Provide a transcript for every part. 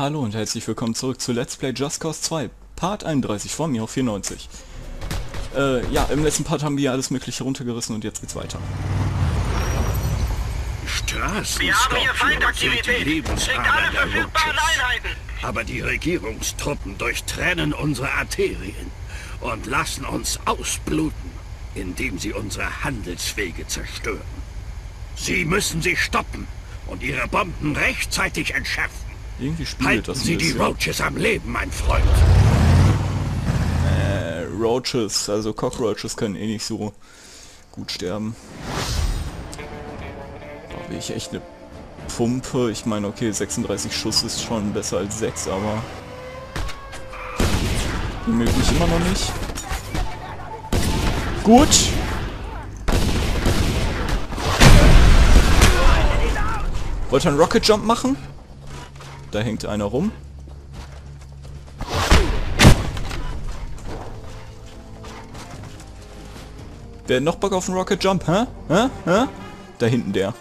Hallo und herzlich willkommen zurück zu Let's Play Just Cause 2, Part 31 von mir auf 94. Äh, ja, im letzten Part haben wir alles mögliche runtergerissen und jetzt geht's weiter. Straßen Wir haben hier Feindaktivität. Schickt alle verfügbaren Einheiten. Aber die Regierungstruppen durchtrennen unsere Arterien und lassen uns ausbluten, indem sie unsere Handelswege zerstören. Sie müssen sie stoppen und ihre Bomben rechtzeitig entschärfen. Irgendwie spielt Halten das Sie die. Roaches am Leben, mein Freund. Äh, Roaches, also Cockroaches können eh nicht so gut sterben. Da will ich echt eine Pumpe. Ich meine, okay, 36 Schuss ist schon besser als 6, aber... Mich immer noch nicht. Gut. Wollte einen Rocket Jump machen? Da hängt einer rum. Wer noch Bock auf einen Rocket Jump? Hä? Hä? Hä? Da hinten der.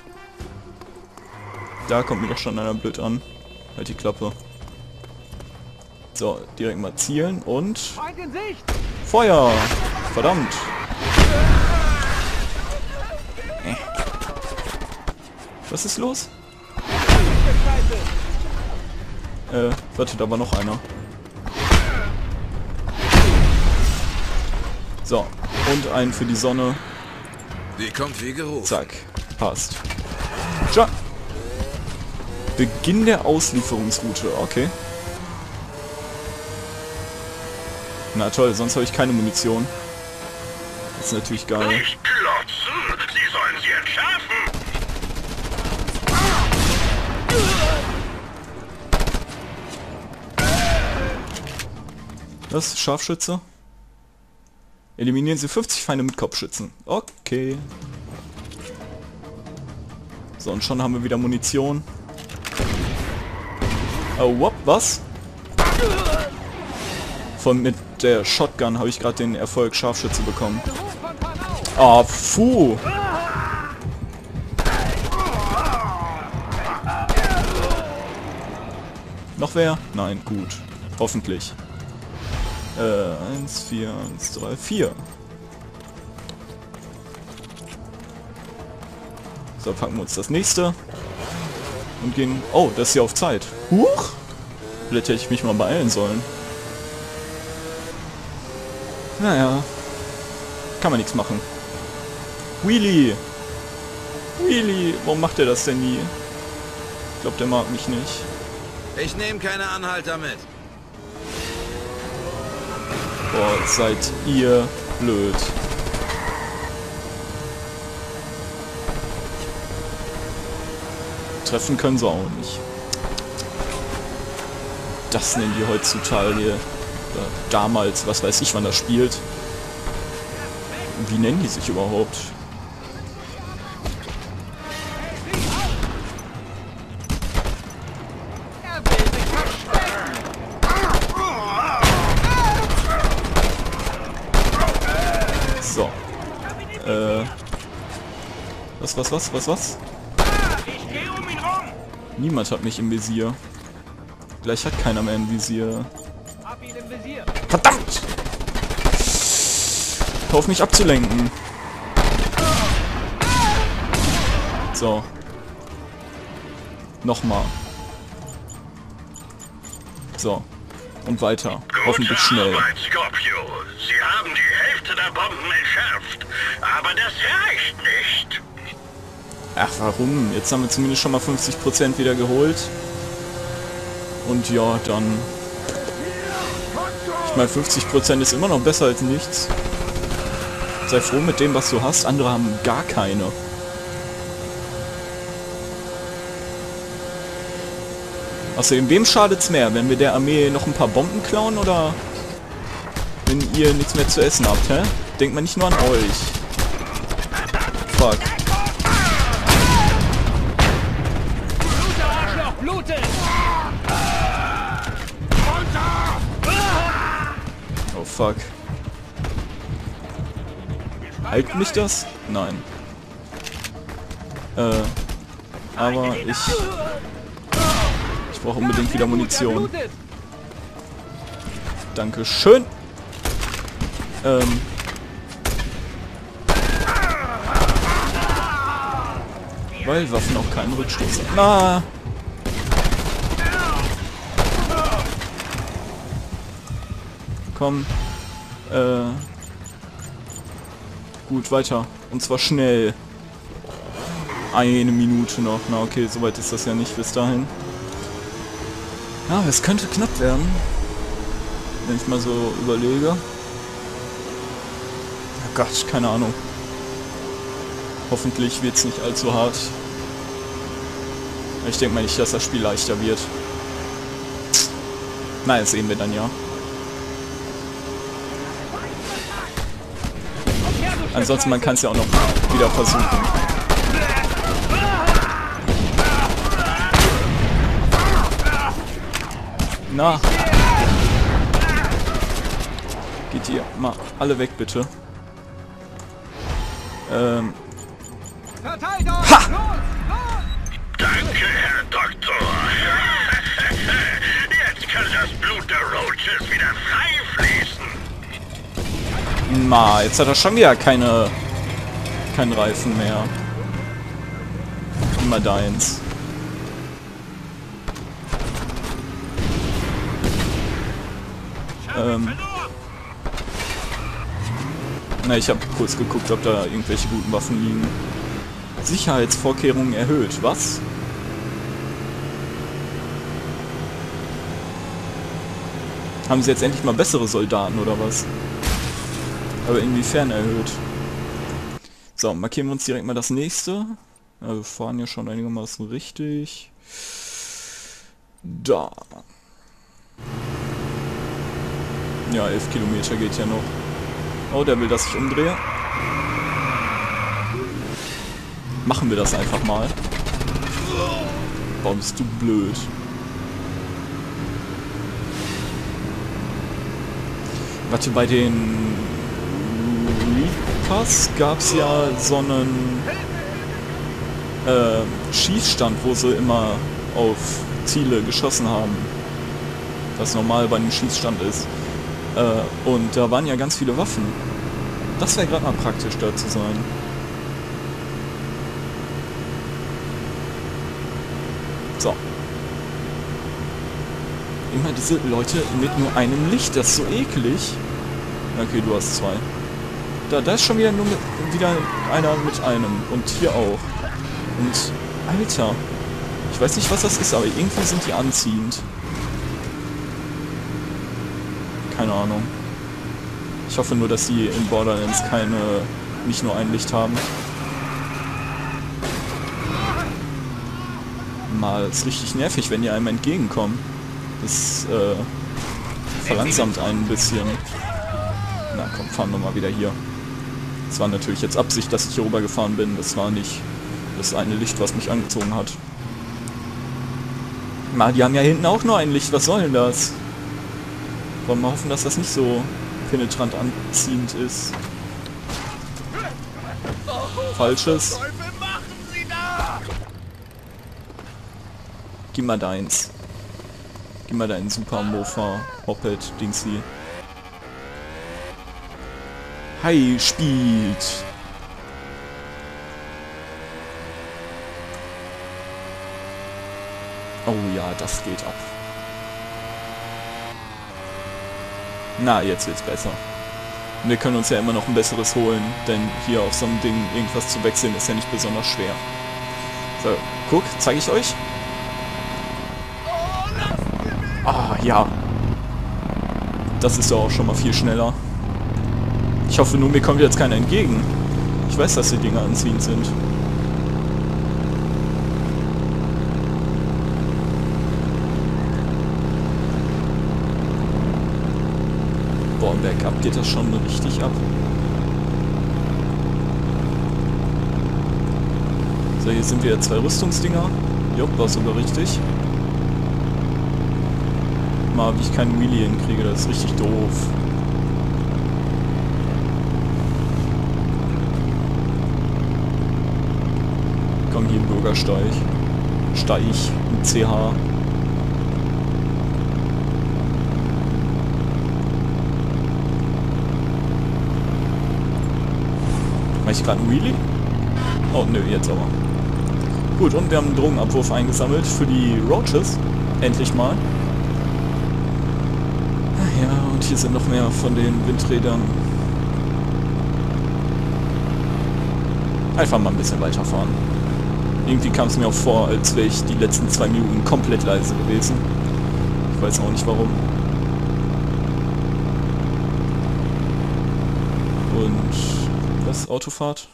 Da kommt mir doch schon einer blöd an. Halt die Klappe. So, direkt mal zielen und... Feuer! Verdammt! Äh. Was ist los? Äh, warte, da war noch einer. So, und einen für die Sonne. Die kommt wie gerufen. Zack, passt. Ja. Beginn der Auslieferungsroute, okay. Na toll, sonst habe ich keine Munition. Das ist natürlich geil. Nicht klotzen. Sie sollen sie entschärfen. Was? Scharfschütze? Eliminieren Sie 50 Feinde mit Kopfschützen. Okay. So, und schon haben wir wieder Munition. Oh, whoop, was? Von mit der Shotgun habe ich gerade den Erfolg Scharfschütze bekommen. Ah, puh. Noch wer? Nein, gut. Hoffentlich. Äh, 1, 4, 1, 3, 4. So, packen wir uns das nächste. Und gehen... Oh, das ist ja auf Zeit. Huch! Vielleicht hätte ich mich mal beeilen sollen. Naja. Kann man nichts machen. Wheelie! Wheelie! Warum macht er das denn nie? Ich glaube, der mag mich nicht. Ich nehme keine Anhalter mit. Boah, seid ihr blöd. Treffen können sie auch nicht. Das nennen die heutzutage hier. Damals, was weiß ich, wann das spielt. Wie nennen die sich überhaupt? Was, was, was, was, was? Niemand hat mich im Visier. Gleich hat keiner mehr im Visier. Verdammt! Hör auf mich abzulenken. So. Nochmal. So. Und weiter. Hoffentlich Gute schnell. Arbeit, Scorpio. Sie haben die Hälfte der Bomben entschärft. Aber das reicht nicht. Ach, warum? Jetzt haben wir zumindest schon mal 50% wieder geholt. Und ja, dann... Ich meine, 50% ist immer noch besser als nichts. Sei froh mit dem, was du hast. Andere haben gar keine. Außerdem, wem schadet's mehr? Wenn wir der Armee noch ein paar Bomben klauen oder... Wenn ihr nichts mehr zu essen habt, hä? Denkt man nicht nur an euch. Fuck. Fuck. Halt mich das? Nein. Äh, aber ich... Ich brauche unbedingt wieder Munition. Dankeschön. Ähm. Weil Waffen auch keinen Rückstoß haben. Na. Komm. Äh. Gut, weiter. Und zwar schnell. Eine Minute noch. Na okay, soweit ist das ja nicht bis dahin. Ja, es könnte knapp werden. Wenn ich mal so überlege. Ja Gott, keine Ahnung. Hoffentlich wird es nicht allzu hart. Ich denke mal nicht, dass das Spiel leichter wird. Na, das sehen wir dann ja. Ansonsten, man kann es ja auch noch wieder versuchen. Na. Geht ihr mal alle weg, bitte. Ähm. Ma, jetzt hat er schon wieder keine... keinen Reifen mehr. Immer deins. Ähm... Na, ich habe kurz geguckt, ob da irgendwelche guten Waffen liegen. Sicherheitsvorkehrungen erhöht. Was? Haben sie jetzt endlich mal bessere Soldaten oder was? Aber inwiefern erhöht? So, markieren wir uns direkt mal das nächste. Ja, wir fahren ja schon einigermaßen richtig. Da. Ja, 11 Kilometer geht ja noch. Oh, der will, dass ich umdrehe. Machen wir das einfach mal. Warum bist du blöd? Warte, bei den Reapers gab es ja so einen äh, Schießstand, wo sie immer auf Ziele geschossen haben. Was normal bei einem Schießstand ist. Äh, und da waren ja ganz viele Waffen. Das wäre gerade mal praktisch, da zu sein. So. Immer diese Leute mit nur einem Licht, das ist so eklig. Okay, du hast zwei. Da, da ist schon wieder nur mit, wieder einer mit einem. Und hier auch. Und, Alter. Ich weiß nicht, was das ist, aber irgendwie sind die anziehend. Keine Ahnung. Ich hoffe nur, dass sie in Borderlands keine, nicht nur ein Licht haben. Mal, ist richtig nervig, wenn die einem entgegenkommen. Das äh, verlangsamt einen ein bisschen. Na komm, fahren wir mal wieder hier. Es war natürlich jetzt Absicht, dass ich hier rüber gefahren bin. Das war nicht das eine Licht, was mich angezogen hat. Na, die haben ja hinten auch nur ein Licht. Was soll denn das? Wollen wir hoffen, dass das nicht so penetrant anziehend ist. Falsches. Gib mal deins. Gib mal deinen Super Mofa Hoppet Dingsy. Hi spielt. Oh ja, das geht ab. Na, jetzt wird's besser. wir können uns ja immer noch ein besseres holen, denn hier auf so einem Ding irgendwas zu wechseln ist ja nicht besonders schwer. So, guck, zeige ich euch. Ah, ja. Das ist doch auch schon mal viel schneller. Ich hoffe nur, mir kommt jetzt keiner entgegen. Ich weiß, dass die Dinger anziehend sind. Boah, bergab geht das schon richtig ab. So, hier sind wieder zwei Rüstungsdinger. Jupp, war sogar richtig. Mal, wie ich keinen Wheelie hinkriege, das ist richtig doof. Siebenbürgersteig. Steig, CH. Mach ich gerade ein Wheelie? Oh, nö, jetzt aber. Gut, und wir haben einen Drogenabwurf eingesammelt für die Roaches. Endlich mal. Ah ja, und hier sind noch mehr von den Windrädern. Einfach mal ein bisschen weiterfahren. Irgendwie kam es mir auch vor, als wäre ich die letzten zwei Minuten komplett leise gewesen. Ich weiß auch nicht warum. Und was Autofahrt?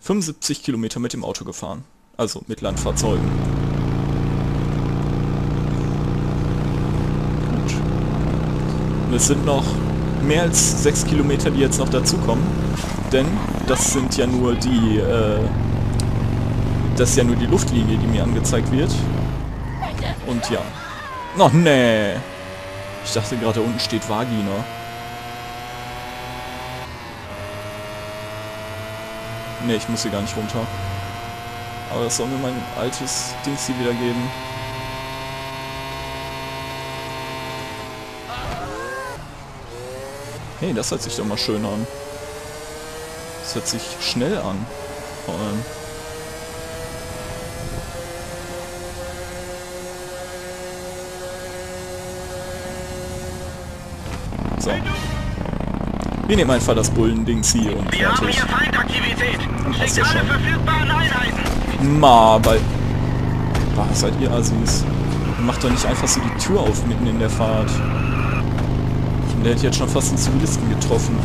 75 Kilometer mit dem Auto gefahren. Also mit Landfahrzeugen. Gut. Und es sind noch mehr als 6 Kilometer, die jetzt noch dazukommen. Denn das sind ja nur die, äh, das ist ja nur die Luftlinie, die mir angezeigt wird. Und ja. Noch nee. Ich dachte gerade, da unten steht Vagina. Ne, ich muss hier gar nicht runter. Aber das soll mir mein altes Dings hier wieder geben. Hey, das hört sich doch mal schön an. Das hört sich schnell an. Vor allem. So. Wir nehmen einfach das Bullendings hier und Wir haben fertig. hier Feindaktivität. passt alle schon. verfügbaren Einheiten. Ma, weil... Was seid ihr Assis? Macht doch nicht einfach so die Tür auf mitten in der Fahrt. Und der hat jetzt schon fast einen Zivilisten getroffen.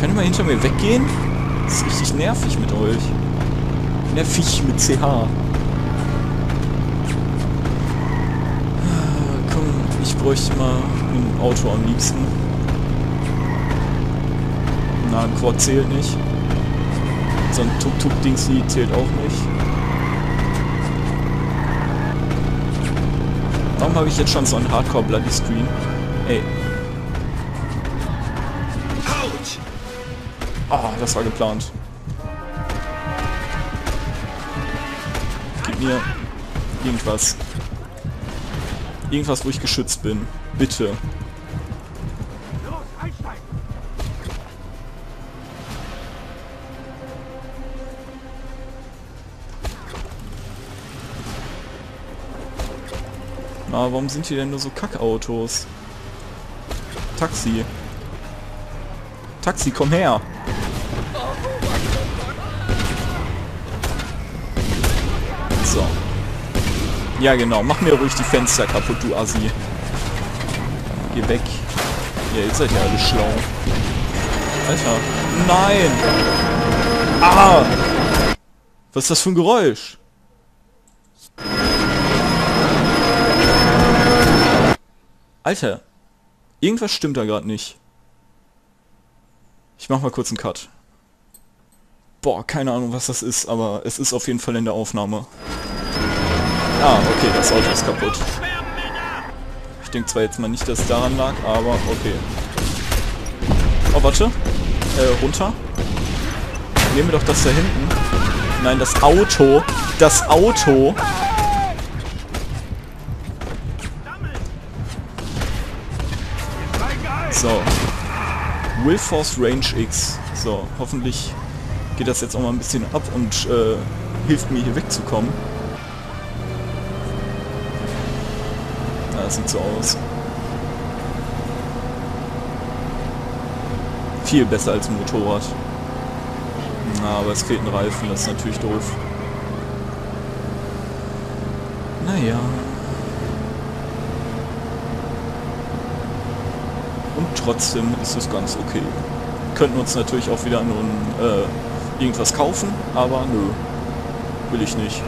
Könnt ihr mal hinter mir weggehen? Das ist richtig nervig mit euch. Nervig mit CH. Ah, Komm, ich bräuchte mal ein Auto am liebsten. Na, ein Quad zählt nicht. So ein Tuk-Tuk-Dingsi zählt auch nicht. Warum habe ich jetzt schon so einen Hardcore-Bloody-Screen? Ey. Ah, das war geplant. Gib mir irgendwas. Irgendwas, wo ich geschützt bin. Bitte. Na, warum sind hier denn nur so Kackautos? Taxi. Taxi, komm her. So. Ja genau, mach mir ruhig die Fenster kaputt, du Assi. Geh weg. Ja, ihr seid ja alle schlau. Alter. Nein! Ah! Was ist das für ein Geräusch? Alter. Irgendwas stimmt da gerade nicht. Ich mach mal kurz einen Cut. Boah, keine Ahnung, was das ist, aber es ist auf jeden Fall in der Aufnahme. Ah, okay, das Auto ist kaputt. Ich denke zwar jetzt mal nicht, dass es daran lag, aber okay. Oh, warte. Äh, runter. Nehmen wir doch das da hinten. Nein, das Auto. Das Auto. So. Willforce Range X. So, hoffentlich geht das jetzt auch mal ein bisschen ab und äh, hilft mir hier wegzukommen. Das sieht so aus. Viel besser als ein Motorrad. Na, aber es fehlt ein Reifen, das ist natürlich doof. Naja. Und trotzdem ist es ganz okay. Könnten uns natürlich auch wieder nun äh, irgendwas kaufen, aber nö. Will ich nicht.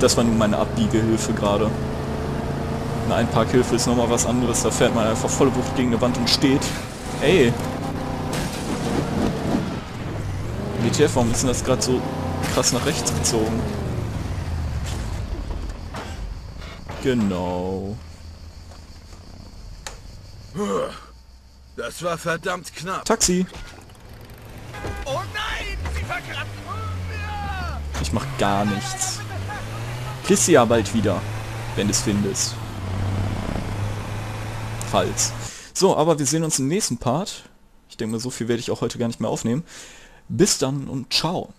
Das war nun meine Abbiegehilfe gerade. Eine Einparkhilfe ist nochmal was anderes. Da fährt man einfach volle Wucht gegen eine Wand und steht. Ey! WTF, warum ist denn das gerade so krass nach rechts gezogen? Genau. Das war verdammt knapp. Taxi! Oh nein! Sie verkratzen! Ich mach gar nichts. Kriegst du ja bald wieder, wenn du es findest. falls. So, aber wir sehen uns im nächsten Part. Ich denke mal, so viel werde ich auch heute gar nicht mehr aufnehmen. Bis dann und ciao.